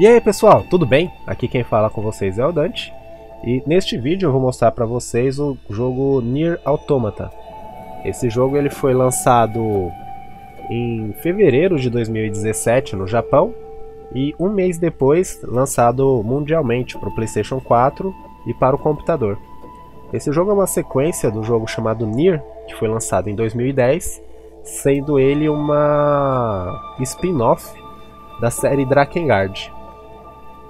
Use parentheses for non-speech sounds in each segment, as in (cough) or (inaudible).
E aí pessoal, tudo bem? Aqui quem fala com vocês é o Dante e neste vídeo eu vou mostrar para vocês o jogo Nier Automata. Esse jogo ele foi lançado em fevereiro de 2017 no Japão e um mês depois lançado mundialmente para o PlayStation 4 e para o computador. Esse jogo é uma sequência do jogo chamado Nier, que foi lançado em 2010, sendo ele uma spin-off da série Drakengard.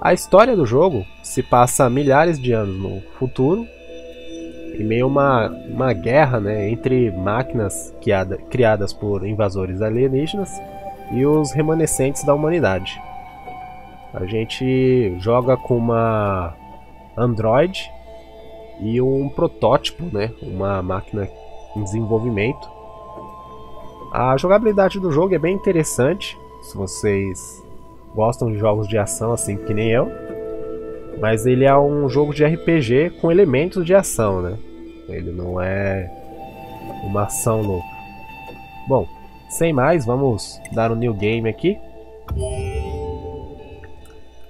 A história do jogo se passa milhares de anos no futuro, em meio a uma, uma guerra né, entre máquinas criada, criadas por invasores alienígenas e os remanescentes da humanidade. A gente joga com uma Android e um protótipo, né, uma máquina em desenvolvimento. A jogabilidade do jogo é bem interessante, se vocês gostam de jogos de ação assim que nem eu. Mas ele é um jogo de RPG com elementos de ação, né? Ele não é uma ação louca. Bom, sem mais, vamos dar um new game aqui.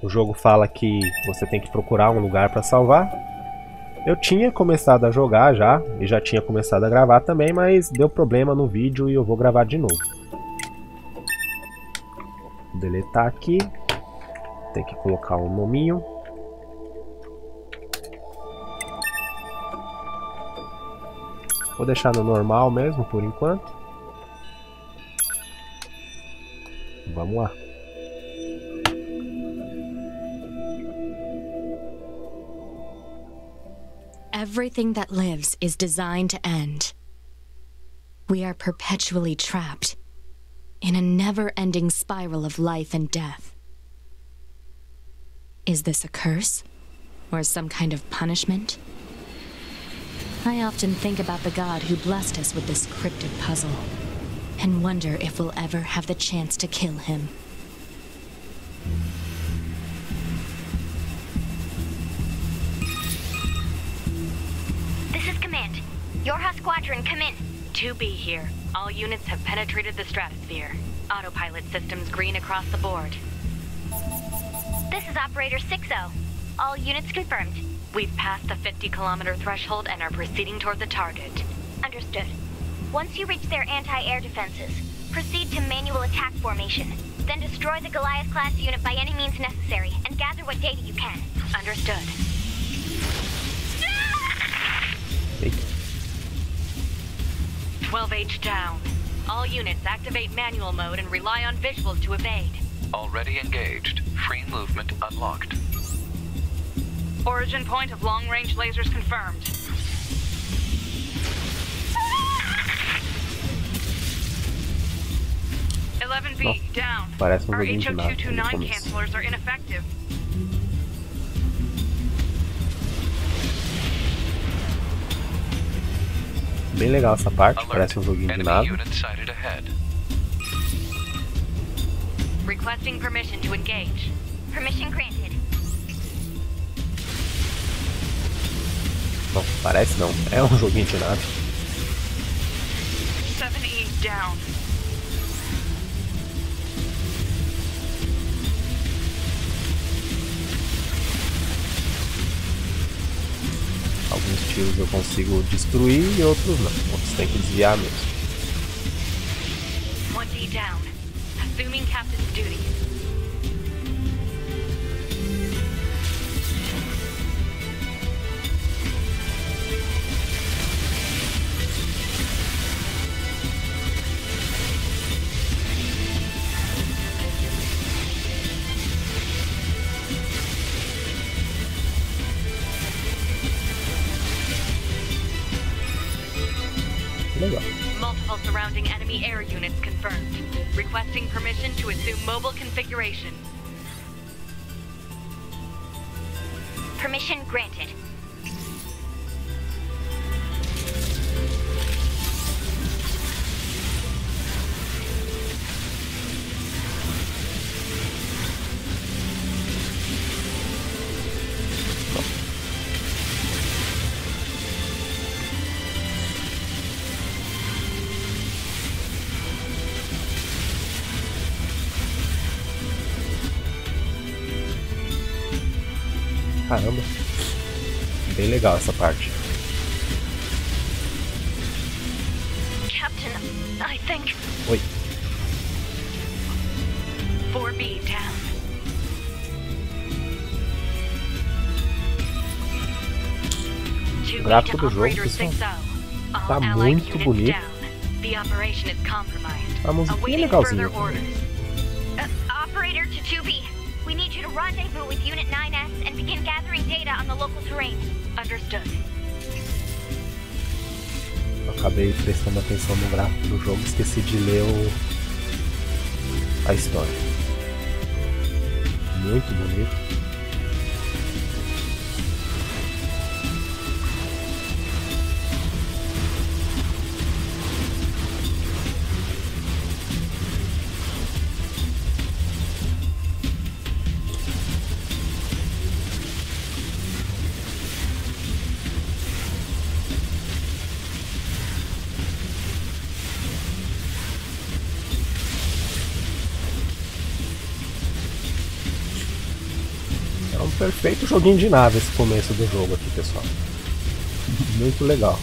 O jogo fala que você tem que procurar um lugar para salvar. Eu tinha começado a jogar já, e já tinha começado a gravar também, mas deu problema no vídeo e eu vou gravar de novo deletar aqui. Tem que colocar um nominho. Vou deixar no normal mesmo por enquanto. Vamos lá. Everything that lives is designed to end. We are perpetually trapped in a never ending spiral of life and death. Is this a curse? Or some kind of punishment? I often think about the god who blessed us with this cryptic puzzle, and wonder if we'll ever have the chance to kill him. This is Command. Yorha Squadron, come in. 2B here. All units have penetrated the stratosphere. Autopilot systems green across the board. This is Operator 6-0. All units confirmed. We've passed the 50 kilometer threshold and are proceeding toward the target. Understood. Once you reach their anti-air defenses, proceed to manual attack formation. Then destroy the Goliath-class unit by any means necessary, and gather what data you can. Understood. 12H down. All units activate manual mode and rely on visuals to evade. Already engaged. Free movement unlocked. Origin point of long-range lasers confirmed. Eleven B down. Parece Our joguinho de nave no HO229 cancelers are ineffective. Bem legal essa parte, Alert. parece um joguinho de ahead. Requesting permission to engage. Permission granted. Não, parece não. É um joguinho de nave. 7E down. Alguns tiros eu consigo destruir e outros não. Outros tem que desviar mesmo. 1D down. Assuming captain's duties. Surrounding enemy air units confirmed. Requesting permission to assume mobile configuration. Permission granted. Legal essa parte. Captain, I think Oi. 4B down. O gráfico do jogo, pessoal, 6-0. All tá muito bonito. down. The operation is compromised. A musiquinha Awaiting legalzinha uh, operator to 2B. We need you to rendezvous with Unit 9S and begin gathering data on the local terrain. Eu acabei prestando atenção no gráfico do jogo, esqueci de ler o... a história. Muito bonito. Perfeito joguinho de nave esse começo do jogo aqui, pessoal. (laughs) Muito legal.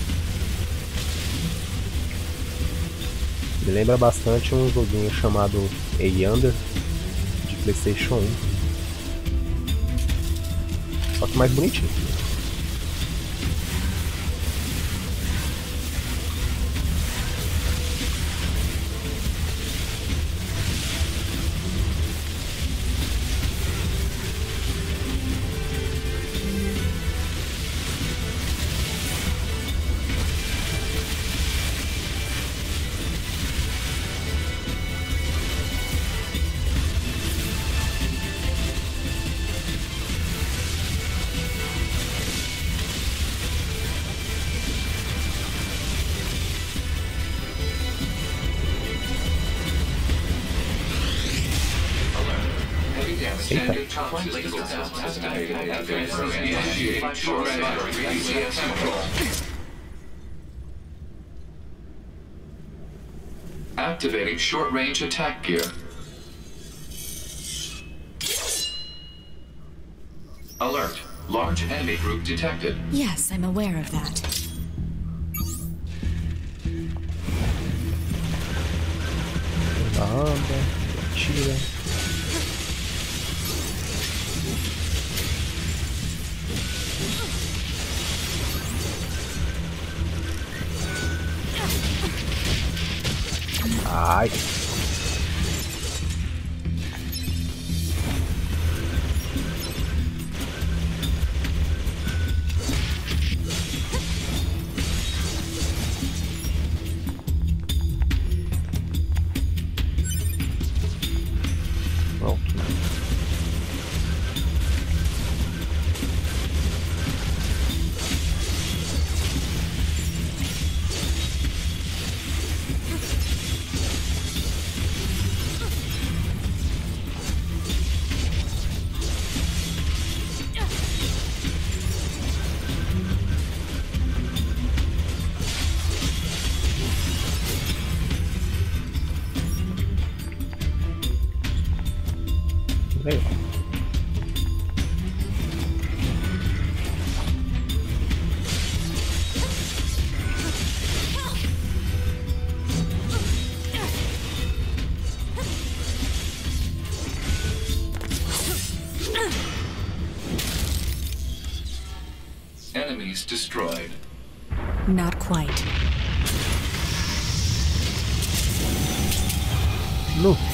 Me lembra bastante um joguinho chamado A de Playstation 1. Só que mais bonitinho. Short-range attack gear. Alert. Large enemy group detected. Yes, I'm aware of that. Ai.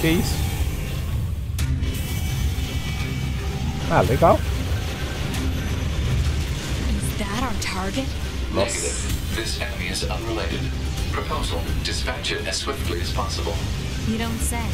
Que isso? Ah, legal. Is that our target? Negative. This enemy is unrelated. Proposal. Dispatch it as swiftly as possible. You don't say.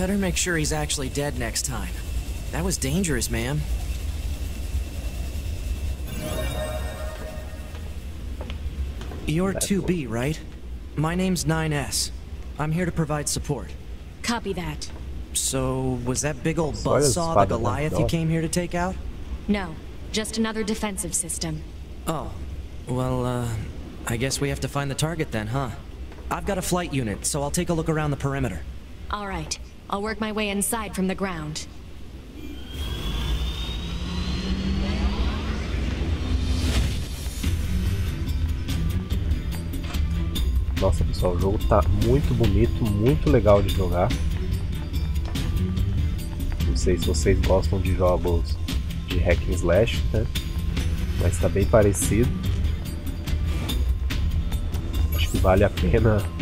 Better make sure he's actually dead next time. That was dangerous, ma'am. You're 2B, right? My name's 9S. I'm here to provide support. Copy that. So, was that big old Só eles buzzsaw the? Goliath you came here to take out? No, just another defensive system. Oh, well, uh, I guess we have to find the target then, huh? I've got a flight unit, so I'll take a look around the perimeter. All right, I'll work my way inside from the ground. Nossa, pessoal, o jogo tá muito bonito, muito legal de jogar. Não sei se vocês gostam de jogos de hack and slash, né? Mas tá bem parecido. Acho que vale a pena.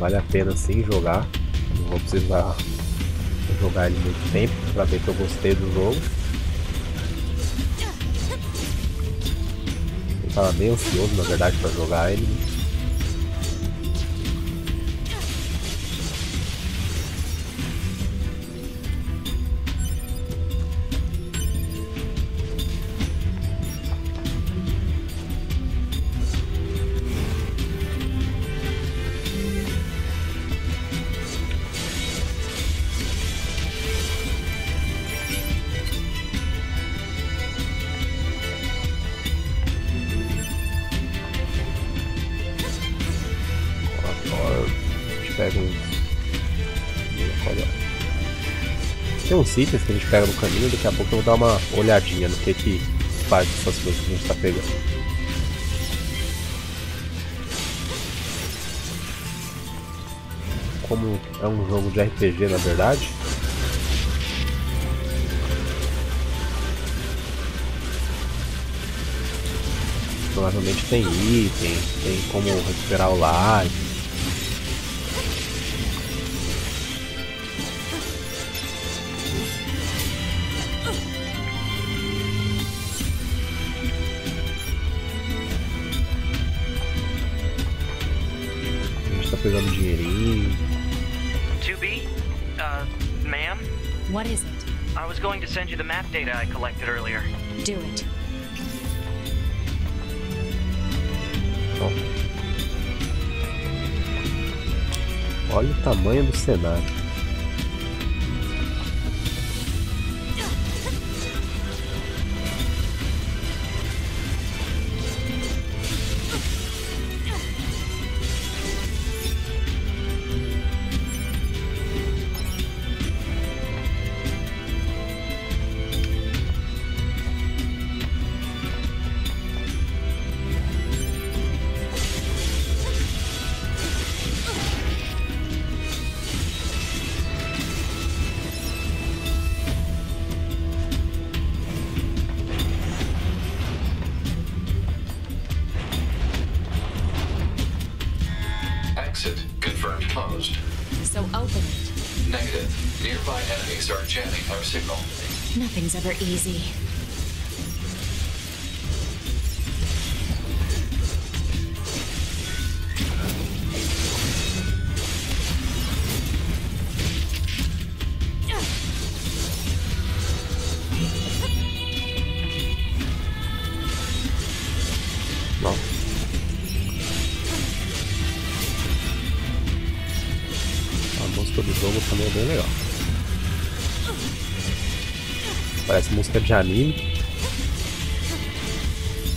Vale a pena sim jogar. Não vou precisar jogar ele muito tempo para ver que eu gostei do jogo. Eu tava bem ansioso, na verdade, para jogar ele. Uns itens que a gente pega no caminho, daqui a pouco eu vou dar uma olhadinha no que que faz essas coisas que a gente tá pegando. Como é um jogo de RPG na verdade. Provavelmente tem item, tem como recuperar o life. A gente tá pegando 2B? Uh, ma'am? What is it? I was going to send you the map data I collected earlier. Do it. Ó. Olha o tamanho do cenário. Nearby enemies are jamming our signal. Nothing's ever easy. De anime.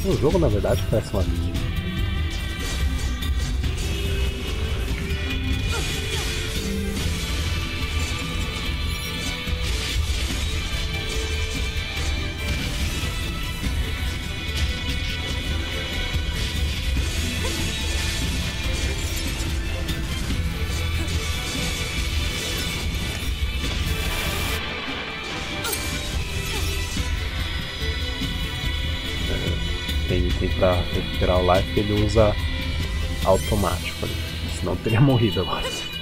O jogo na verdade parece um anime. recuperar o life que ele usa automático. Senão teria (laughs) morrido agora.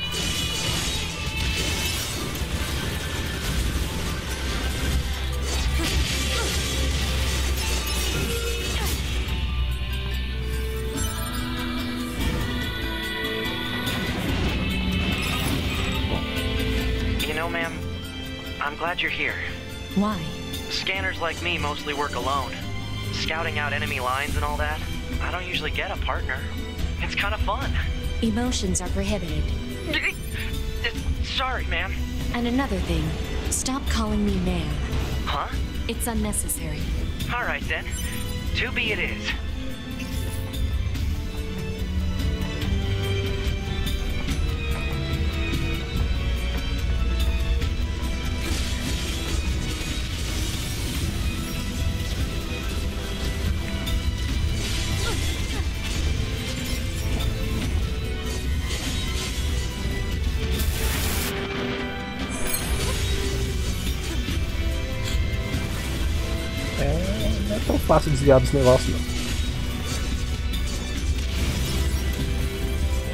glad you're here. Why? Scanners like me mostly work alone. Scouting out enemy lines and all that, I don't usually get a partner. It's kind of fun. Emotions are prohibited. (laughs) Sorry, ma'am. And another thing, stop calling me ma'am. Huh? It's unnecessary. All right then. 2B it is. Desviar dos negócios não.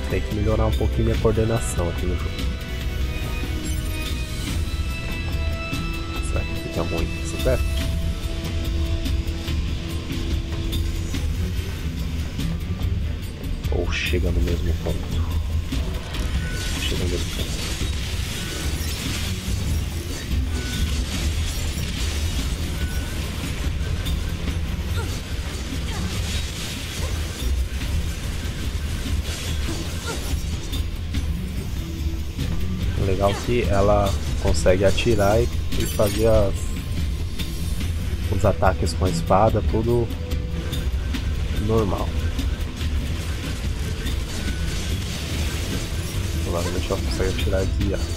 Tem que melhorar um pouquinho minha coordenação aqui no jogo. Será que fica ruim isso perto? Ou chega no mesmo ponto? Chega no mesmo ponto. Que ela consegue atirar e, fazer as, os ataques com a espada, tudo normal. Provavelmente ela consegue atirar e desviar.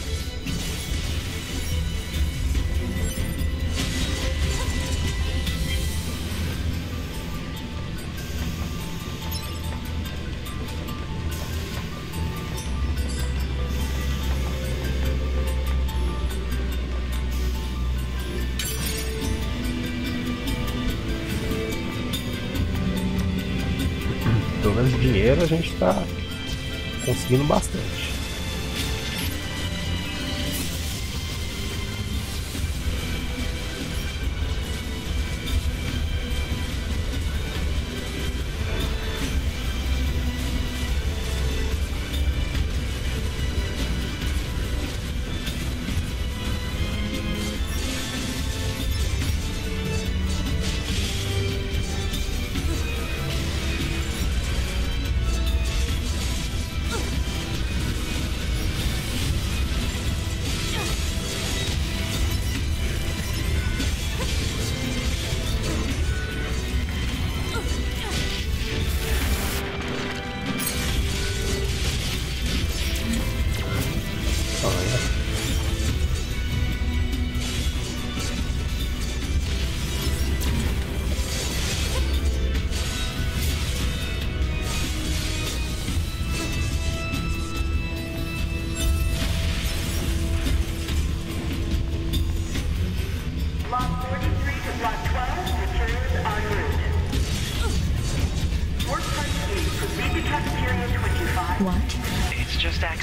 Menos dinheiro a gente tá conseguindo bastante.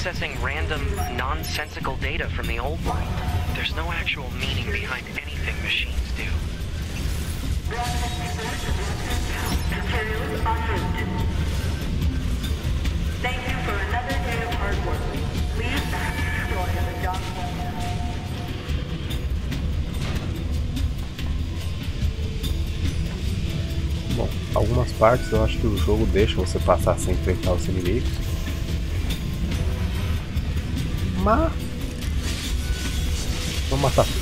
Just accessing random, nonsensical data from the old world. There's no actual meaning behind anything machines do. Block 54 to Block 10, materials en route. Thank you for another day of hard work. Please destroy the job. Bom, algumas partes eu acho que o jogo deixa você passar sem enfrentar os inimigos. más. Son más.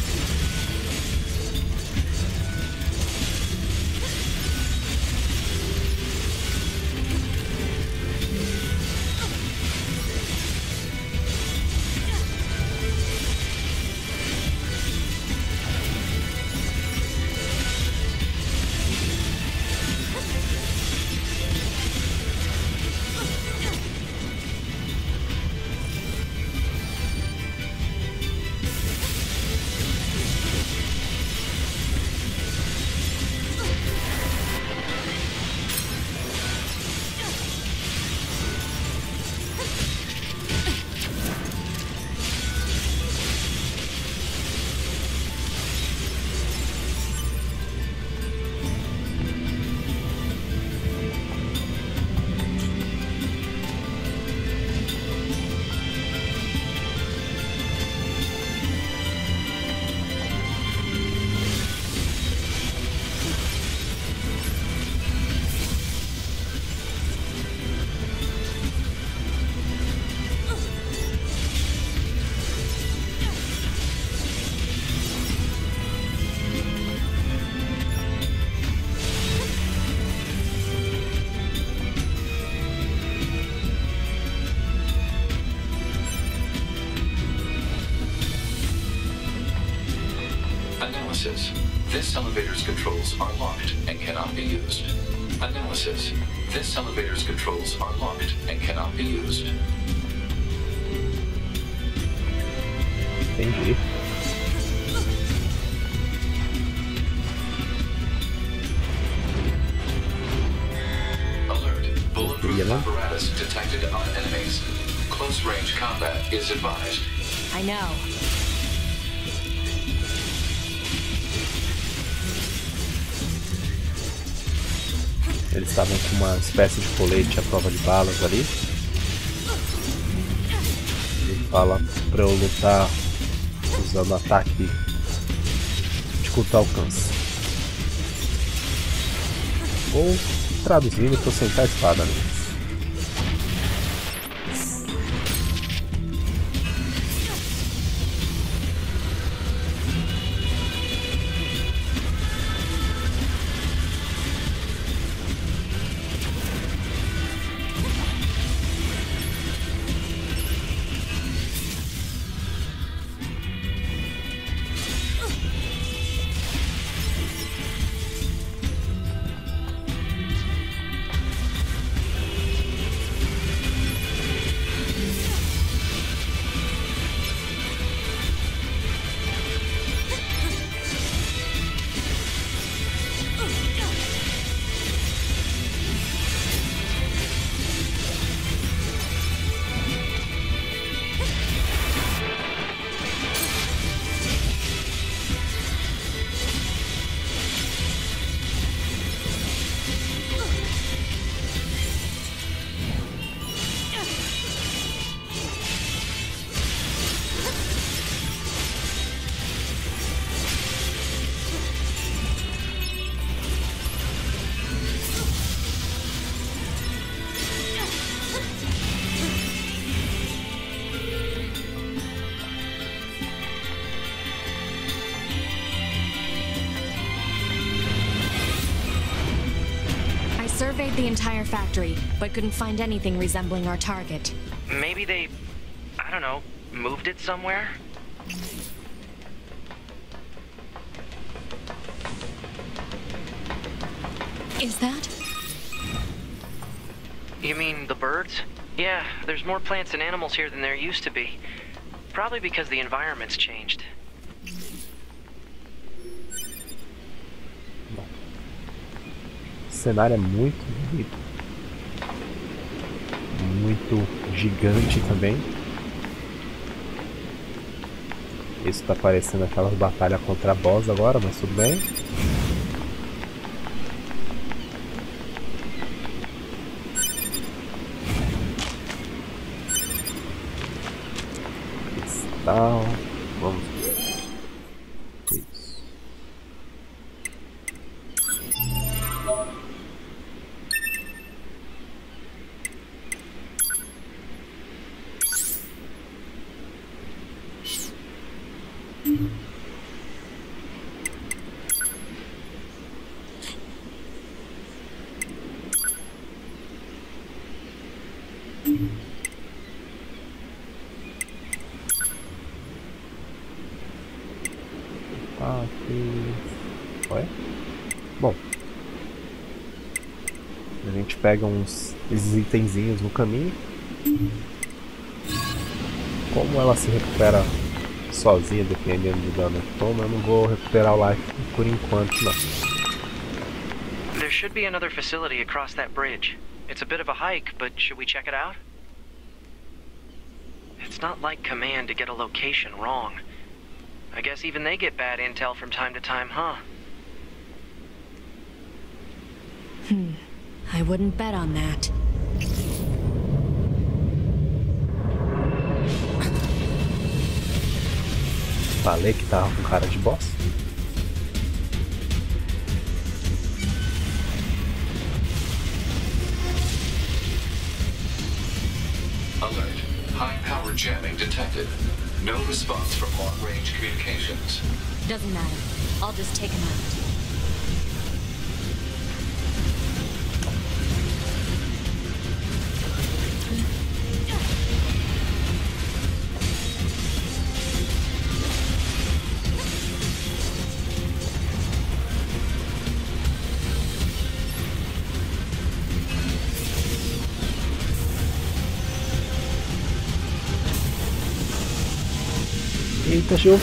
Elevator's controls are locked and cannot be used. Analysis. This elevator's controls are locked and cannot be used. Entendi. Alert. Bulletproof Yellow. apparatus detected on enemies. Close range combat is advised. I know. Eles estavam com uma espécie de colete à prova de balas ali. Ele fala pra eu lutar usando ataque de curto alcance. Ou traduzindo, tô sentar a espada neles. The entire factory, but couldn't find anything resembling our target. Maybe they, I don't know, moved it somewhere? Is that? You mean the birds? Yeah, there's more plants and animals here than there used to be. Probably because the environment's changed. Cenário é muito bonito. Muito gigante também. Isso tá parecendo aquelas batalhas contra boss agora, mas tudo bem. Cristal. Vamos ver. Isso. Aqui. Oi? Bom. A gente pega uns esses itenzinhos no caminho. Como ela se recupera sozinha, dependendo do dano que toma, eu não vou recuperar o life por enquanto não. There should be another facility across that bridge. It's a bit of a hike, but should we check it out? It's not like Command to get a location wrong. I guess even they get bad intel from time to time, huh? I wouldn't bet on that. Falei que tava com cara de boss. Alert. High power jamming detected. No response from long range communications. Doesn't matter. I'll just take him out. das hier.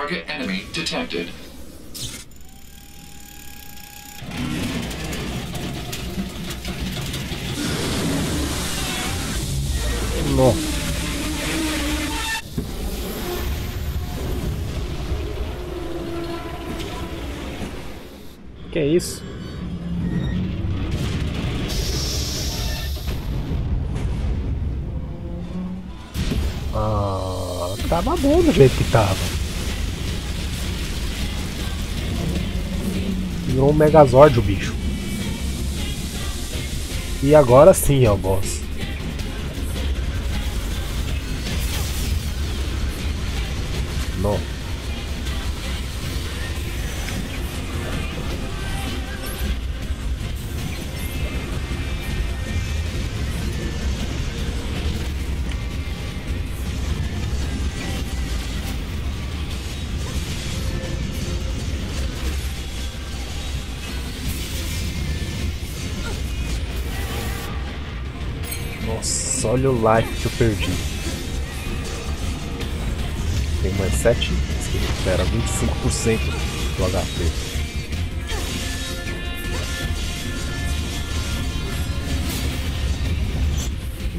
Target enemy detected. Nó. Que é isso? Ah, tava bom do jeito que tava. Virou um Megazord o bicho. E agora sim é o boss. Olha o life que eu perdi. Tem mais 7. Espera, 25% do HP.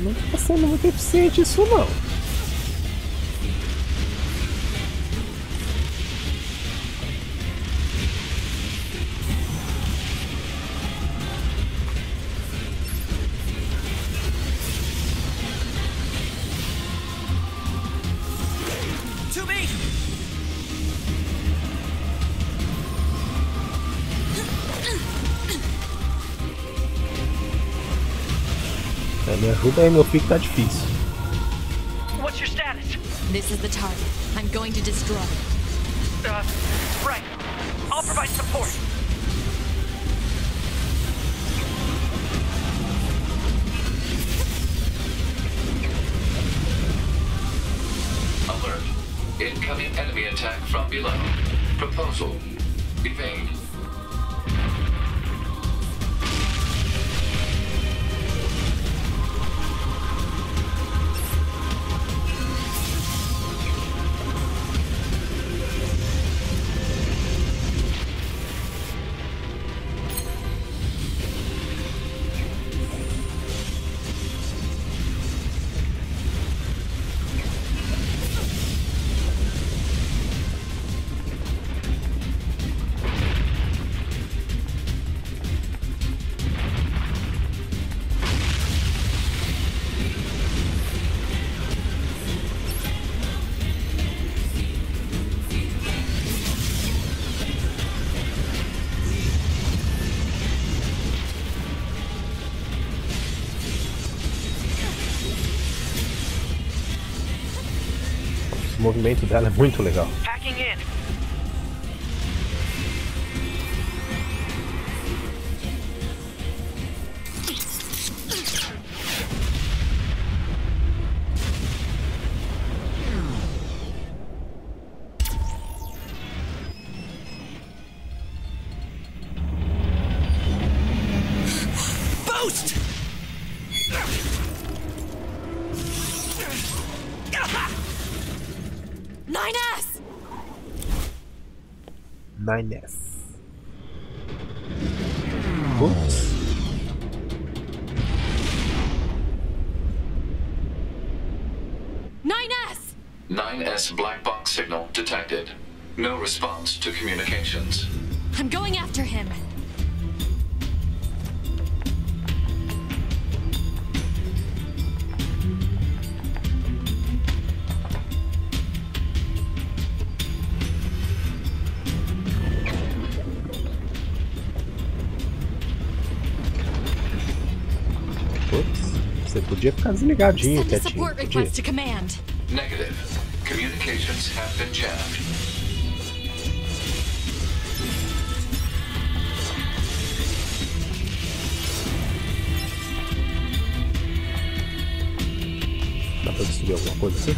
Não tá sendo muito eficiente isso não. Ajuda aí, meu pique tá difícil. What's your status? This is the target. I'm going to destroy. Uh, right. I'll provide support. Alert. Incoming enemy attack from below. Proposal. Evade. Movimento dela é muito legal. Hacking in. Boost! ないんです。Desligadinho, Send a support Podia. request to command. Negative. Communications have been jammed. Dá pra destruir alguma coisa assim?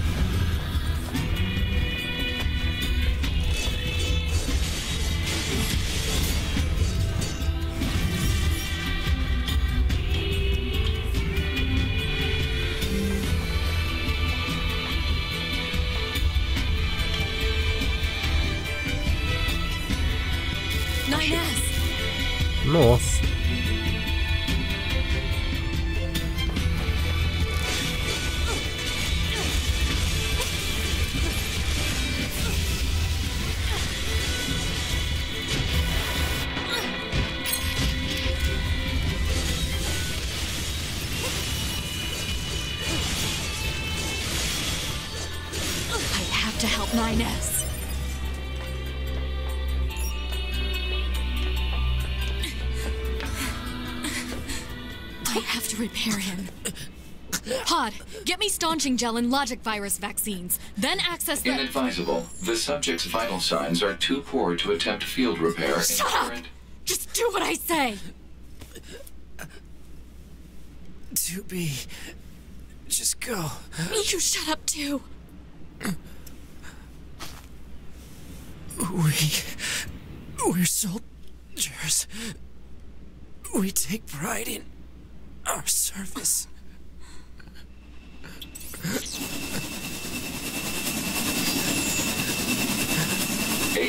Nossa. Get me staunching gel and logic virus vaccines. Then access the. Inadvisable. The subject's vital signs are too poor to attempt field repair in Shut up! current. Just do what I say. 2B. Just go. You shut up too. We. We're soldiers. We take pride in our service.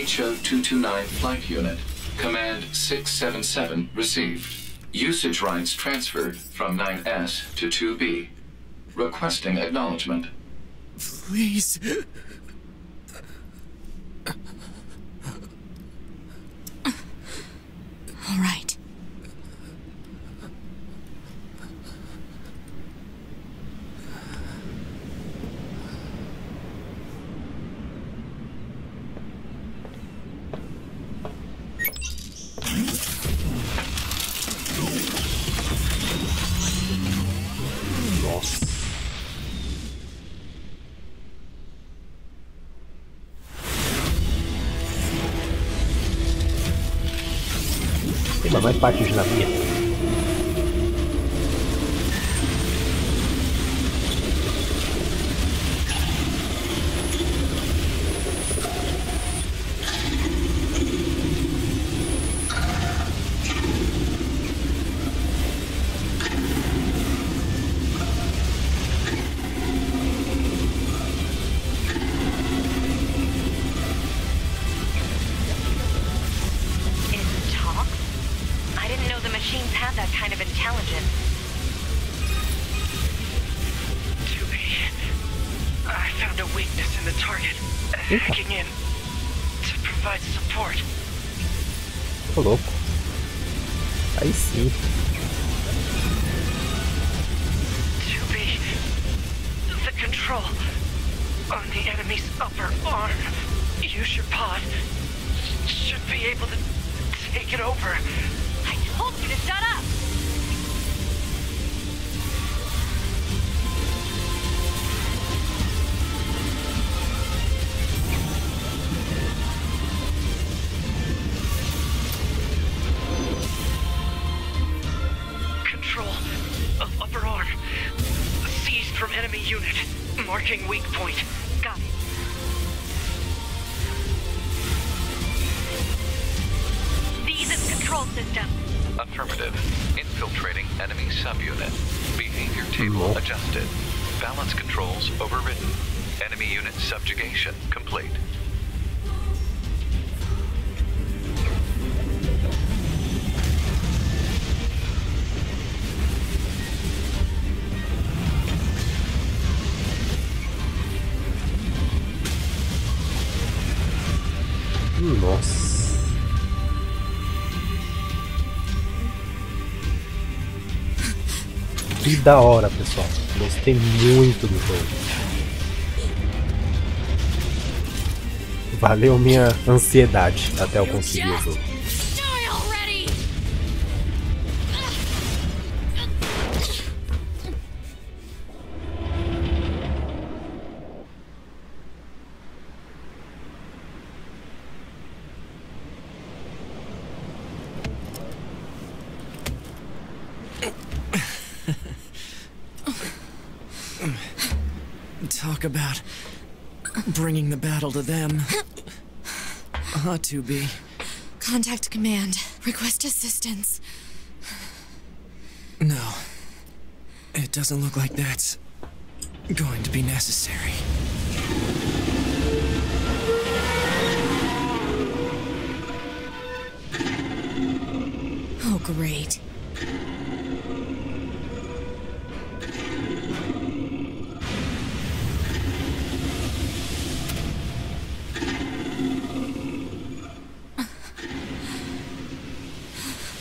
HO229 Flight Unit. Command 677 received. Usage rights transferred from 9S to 2B. Requesting acknowledgement. Please. Tem mais machines had that kind of intelligence. 2B. I found a weakness in the target. Hacking in. To provide support. Tô louco. Aí sim. To be. The control. On the enemy's upper arm. Use your pod. Should be able to take it over. Told you to shut up! Control of upper arm. Seized from enemy unit. Marking weak point. Que da hora, pessoal. Gostei muito do jogo. Valeu minha ansiedade até eu conseguir o jogo. Battle to them. (laughs) Ought to be. Contact command. Request assistance. No. It doesn't look like that's going to be necessary. Oh, great.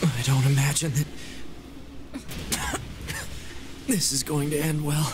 I don't imagine that (coughs) this is going to end well.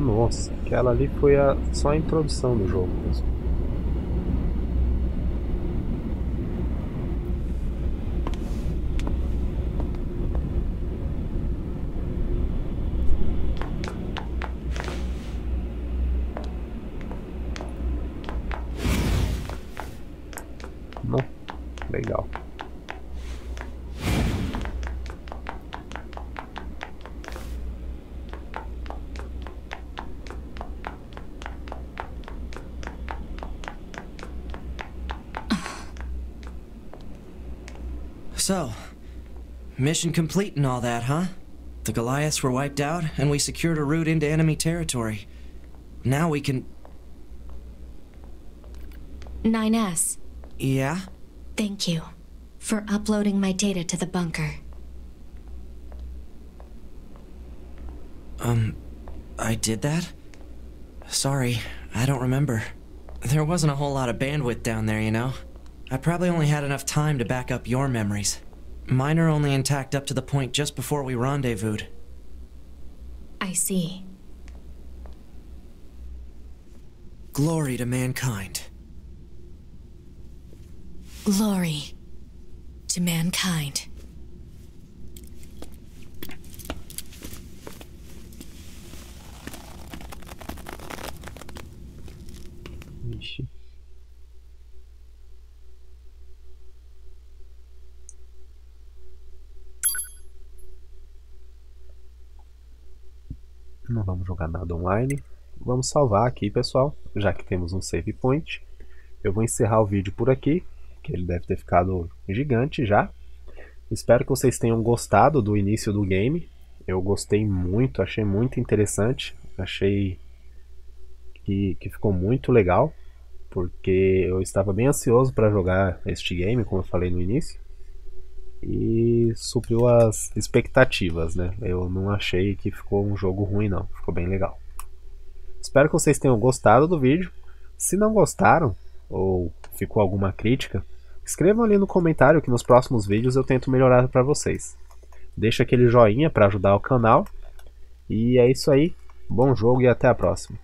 Nossa, aquela ali foi a, só a introdução do jogo mesmo. Mission complete and all that, huh? The Goliaths were wiped out, and we secured a route into enemy territory. Now we can. 9S. Yeah? Thank you for uploading my data to the bunker. Um, I did that? Sorry, I don't remember. There wasn't a whole lot of bandwidth down there, you know? I probably only had enough time to back up your memories. Mine are only intact up to the point just before we rendezvoused. I see. Glory to mankind. Glory to mankind. Ixi. Não vamos jogar nada online. Vamos salvar aqui, pessoal, já que temos um save point. Eu vou encerrar o vídeo por aqui, que ele deve ter ficado gigante já. Espero que vocês tenham gostado do início do game. Eu gostei muito, achei muito interessante. Achei que, que ficou muito legal, porque eu estava bem ansioso para jogar este game, como eu falei no início, e supriu as expectativas, né? Eu não achei que ficou um jogo ruim, não, ficou bem legal. Espero que vocês tenham gostado do vídeo. Se não gostaram, ou ficou alguma crítica, escrevam ali no comentário que nos próximos vídeos eu tento melhorar para vocês. Deixa aquele joinha para ajudar o canal. E é isso aí. Bom jogo e até a próxima.